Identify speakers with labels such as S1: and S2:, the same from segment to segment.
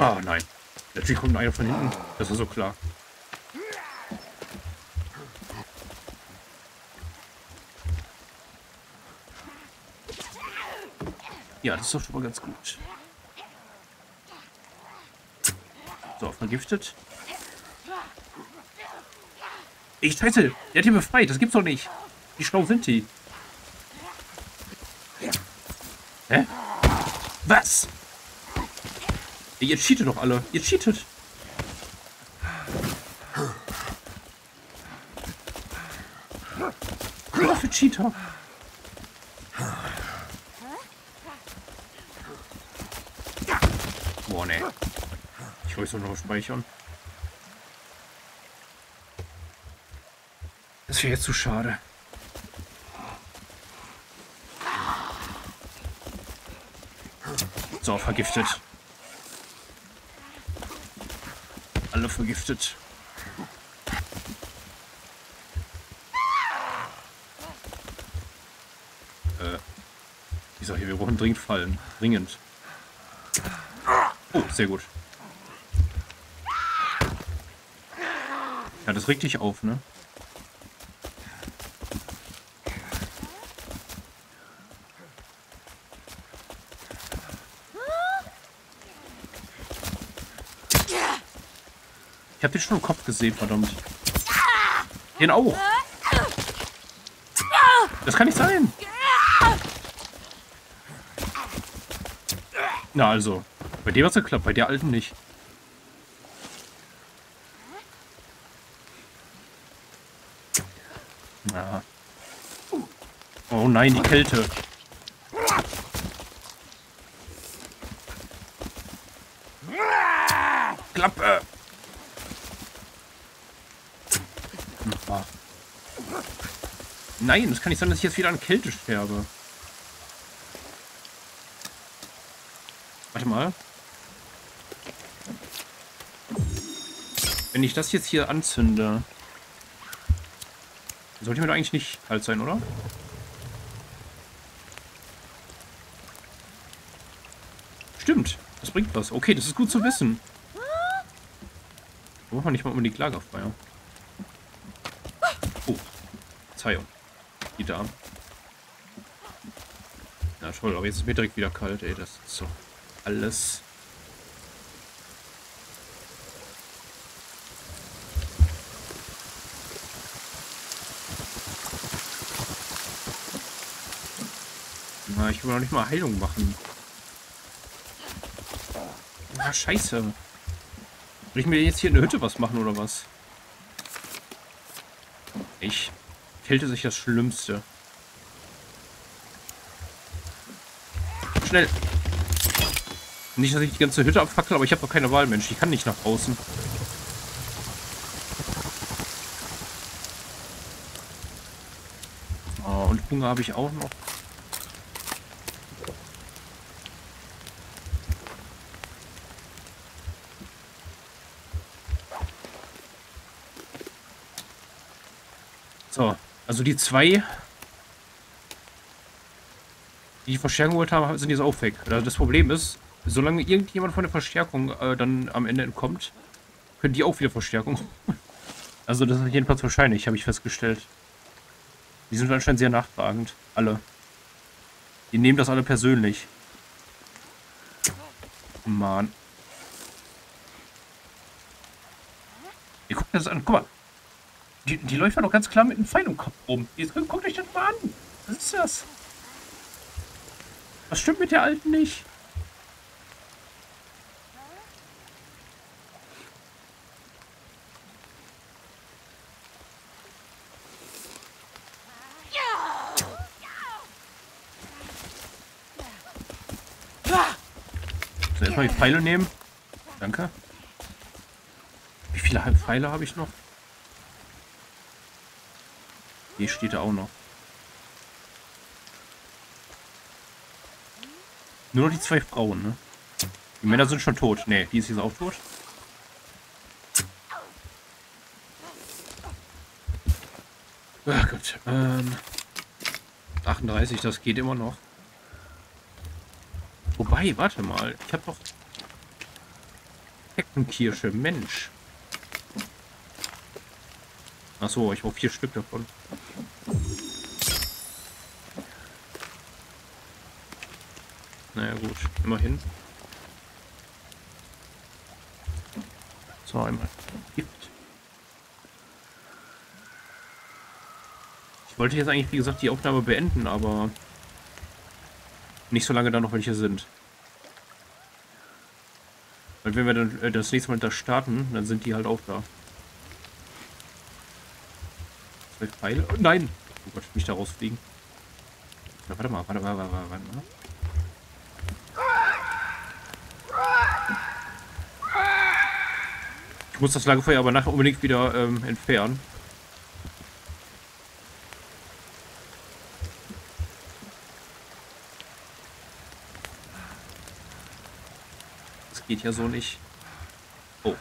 S1: Ah, nein. Natürlich kommt einer von hinten. Das ist so klar. Ja, das ist doch schon mal ganz gut. So, vergiftet. Ich scheiße, der hat ihn befreit. Das gibt's doch nicht. Wie schlau sind die? Hä? Was? Ihr cheatet doch alle. Ihr cheatet. Was für Cheater? Boah, ne. Ich wollte es noch speichern. Das wäre jetzt zu schade. So, vergiftet. Alle vergiftet. Äh. Ich sag hier, wir brauchen dringend fallen. Dringend. Oh, sehr gut. Ja, das regt dich auf, ne? Ich hab den schon im Kopf gesehen, verdammt. Den auch. Das kann nicht sein. Na also. Bei dem hat's geklappt, bei der alten nicht. Ja. Oh nein, die Kälte. Klappe. Ah. Nein, das kann nicht sein, dass ich jetzt wieder an Kälte sterbe. Warte mal. Wenn ich das jetzt hier anzünde, sollte mir da eigentlich nicht kalt sein, oder? Stimmt, das bringt was. Okay, das ist gut zu wissen. Da muss man nicht mal unbedingt Lagerfeuer. Oh, Verzeihung. Die da. Ja, toll, aber jetzt ist mir direkt wieder kalt, ey. Das ist so alles. Na, ich will noch nicht mal Heilung machen. Na, scheiße. Will ich mir jetzt hier in der Hütte was machen oder was? Ich. Kälte sich das Schlimmste. Schnell. Nicht, dass ich die ganze Hütte abfackel, aber ich habe doch keine Wahl, Mensch. Ich kann nicht nach außen. Oh, und Hunger habe ich auch noch. So, also die zwei, die die Verstärkung geholt haben, sind jetzt auch weg. Also das Problem ist, solange irgendjemand von der Verstärkung äh, dann am Ende entkommt, können die auch wieder Verstärkung. also das ist jedenfalls wahrscheinlich, habe ich festgestellt. Die sind anscheinend sehr nachtragend. Alle. Die nehmen das alle persönlich. Mann. Ihr guckt das an. Guck mal. Die, die läuft ja noch ganz klar mit einem Pfeil im Kopf rum. Guckt euch das mal an. Was ist das? Was stimmt mit der Alten nicht? So, erstmal die Pfeile nehmen. Danke. Wie viele Pfeile habe ich noch? Hier steht er auch noch. Nur noch die zwei Frauen, ne? Die Männer sind schon tot. Ne, die ist jetzt auch tot. Ach Gott. Ähm, 38, das geht immer noch. Wobei, warte mal. Ich habe doch... Heckenkirsche, Mensch. Achso, ich brauche vier Stück davon. Naja gut, immerhin. So, einmal Gift. Ich wollte jetzt eigentlich, wie gesagt, die Aufnahme beenden, aber nicht so lange da noch welche sind. Weil wenn wir dann äh, das nächste Mal da starten, dann sind die halt auch da. Zwei Pfeile? Oh, nein! Oh Gott, mich da rausfliegen. Na, warte mal, warte mal, warte mal, warte mal. Ich muss das Lagerfeuer aber nachher unbedingt wieder ähm, entfernen. Das geht ja so nicht. Oh.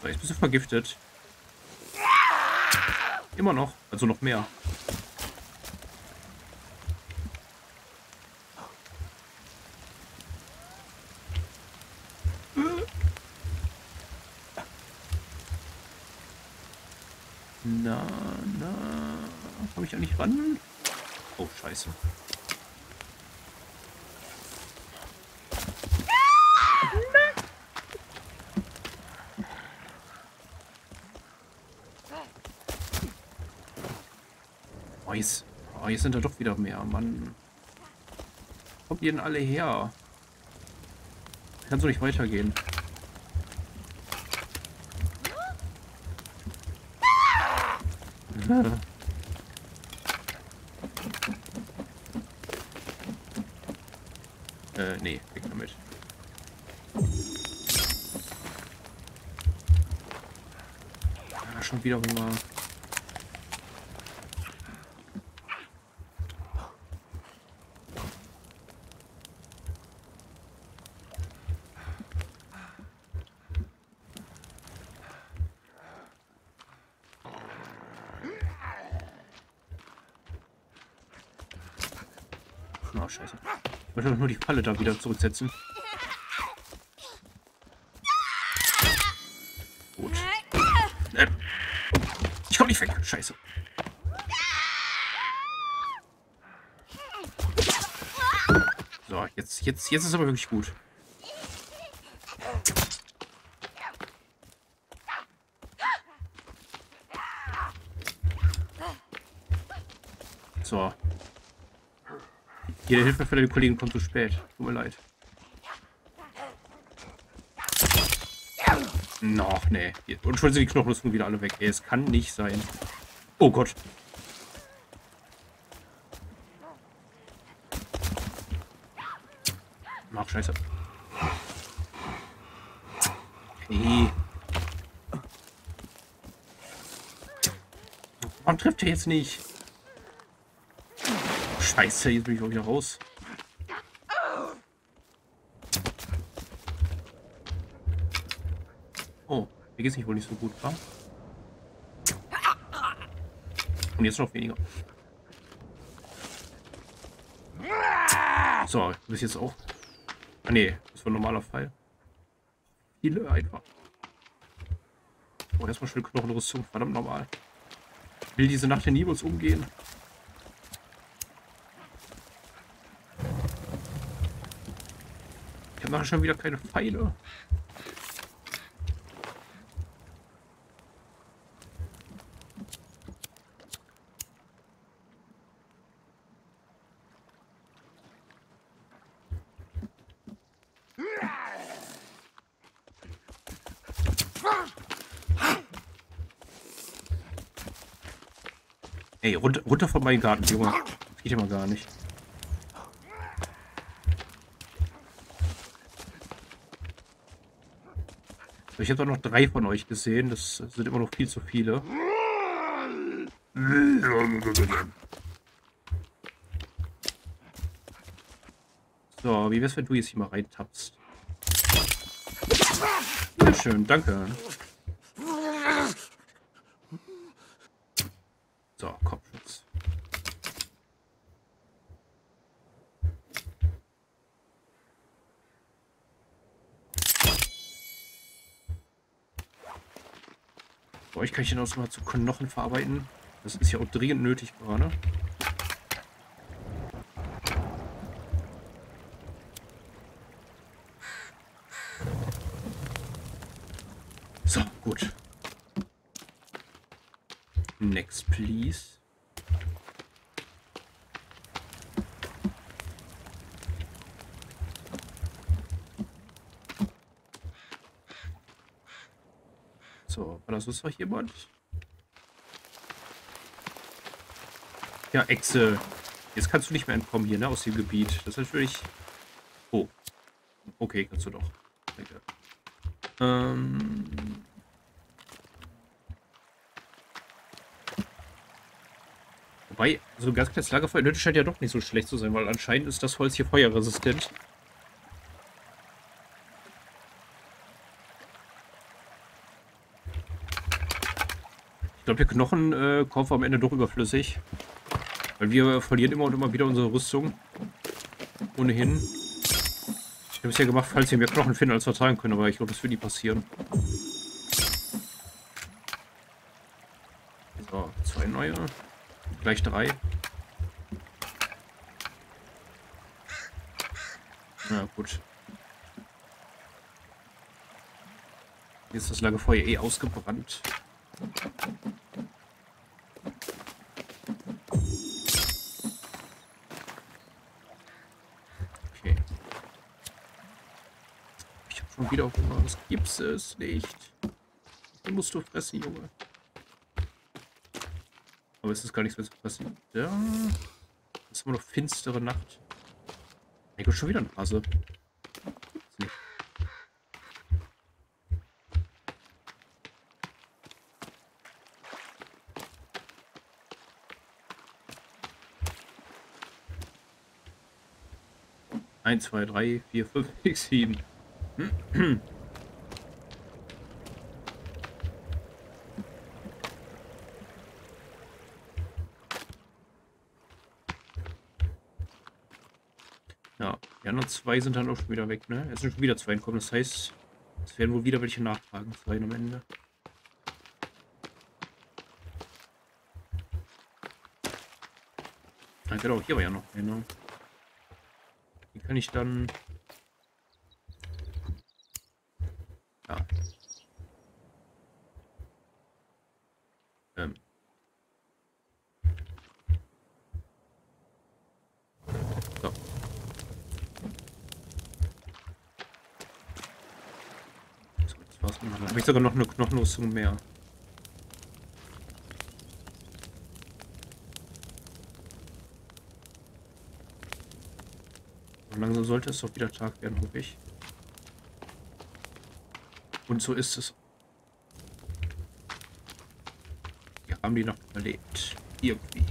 S1: So, jetzt bist du vergiftet. Immer noch. Also noch mehr. Na, na. Komme ich ja nicht ran? Oh, scheiße. Oh, jetzt, oh, jetzt sind da doch wieder mehr, Mann. Kommt ihr denn alle her? Kann so nicht weitergehen. äh, nee, weg damit. Ah, schon wieder Hunger. Oh, scheiße. Ich wollte doch nur die Falle da wieder zurücksetzen. Gut. Äh. Ich komm nicht weg. Scheiße. So, jetzt, jetzt, jetzt ist aber wirklich gut. So. Jede Hilfe für den Kollegen kommt zu spät. Tut mir leid. Noch, nee. Und schon sind die Knochenrüstung wieder alle weg. Ey, es kann nicht sein. Oh Gott. Ach, scheiße. Hey. Warum trifft er jetzt nicht? Scheiße, jetzt bin ich auch wieder raus. Oh, mir geht's nicht wohl nicht so gut, wa? Und jetzt noch weniger. So, du bist jetzt auch. Ah nee, das war ein normaler Pfeil. Viele einfach. Oh, erstmal schön Knochenrüstung, verdammt normal. Will diese Nacht in Nibels umgehen? Nachher schon wieder keine Pfeile. Ey, runter, runter von meinem Garten, Junge. Geht immer gar nicht. Ich habe doch noch drei von euch gesehen. Das sind immer noch viel zu viele. So, wie wär's, wenn du jetzt hier mal reintappst? Sehr schön, danke. So, Kopfschutz. Bei euch kann ich den auch mal zu Knochen verarbeiten. Das ist ja auch dringend nötig gerade. So, gut. Next, please. So, war das sonst noch jemand? Ja, Echse. Jetzt kannst du nicht mehr entkommen hier, ne, aus dem Gebiet. Das ist natürlich... Oh. Okay, kannst du doch. Danke. Ähm... Wobei, so ein ganz kleines Lagerfeuer in scheint ja doch nicht so schlecht zu sein, weil anscheinend ist das Holz hier feuerresistent. Ich glaube, der Knochen äh, wir am Ende doch überflüssig. Weil wir verlieren immer und immer wieder unsere Rüstung. Ohnehin. Ich habe es ja gemacht, falls wir mehr Knochen finden, als wir tragen können, aber ich glaube, das wird nie passieren. So, zwei neue. Gleich drei. Na gut. Jetzt ist das Lagerfeuer eh ausgebrannt. Okay. Ich habe schon wieder Hunger. Das gibt's es nicht. Den musst du fressen, Junge. Aber es ist gar nichts mehr zu fressen. Da. Haben wir noch finstere Nacht. Ich schon wieder ein Hase. Eins, zwei, drei, vier, fünf, sechs, sieben. Ja, die anderen zwei sind dann auch schon wieder weg, ne? Es sind schon wieder zwei entkommen. Das heißt, es werden wohl wieder welche nachfragen sein am Ende. Ah, genau, hier war ja noch einer kann ich dann... Ja. Ähm. So. So, das war's. Habe ich sogar noch eine Knochenrüstung mehr. Langsam sollte es doch wieder Tag werden, hoffe ich. Und so ist es. Wir haben die noch überlebt. Irgendwie.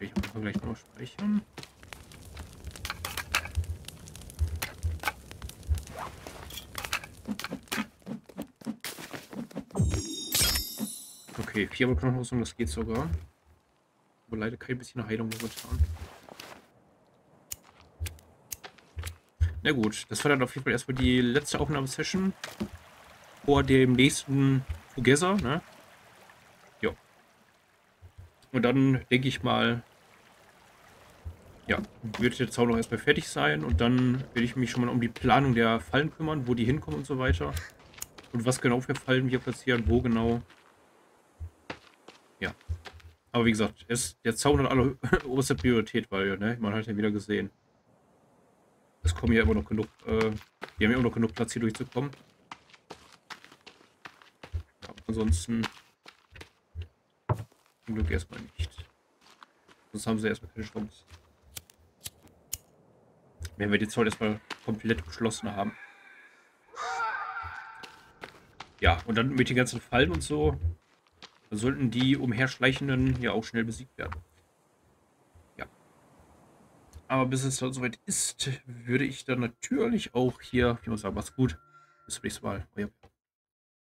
S1: Ich muss gleich noch speichern. Okay, vier Knochenrüstung, das geht sogar. Aber leider kein bisschen Heilung momentan. Na gut, das war dann auf jeden Fall erstmal die letzte Aufnahmesession vor dem nächsten Together, ne? Ja. Und dann denke ich mal, ja, wird der Zaun noch erstmal fertig sein und dann werde ich mich schon mal um die Planung der Fallen kümmern, wo die hinkommen und so weiter. Und was genau für Fallen wir platzieren, wo genau. Ja. Aber wie gesagt, ist der Zaun hat alle oberste Priorität, weil, ne, man hat ja wieder gesehen. Es kommen ja immer noch genug, äh, wir haben ja immer noch genug Platz hier durchzukommen. Ja, ansonsten zum Glück erstmal nicht. Sonst haben sie erstmal keine Chance. Wenn wir die Zoll erstmal komplett geschlossen haben. Ja, und dann mit den ganzen Fallen und so, sollten die umherschleichenden ja auch schnell besiegt werden. Ja. Aber bis es dann soweit ist, würde ich dann natürlich auch hier, ich muss sagen, was gut. Bis zum nächsten Mal. Euer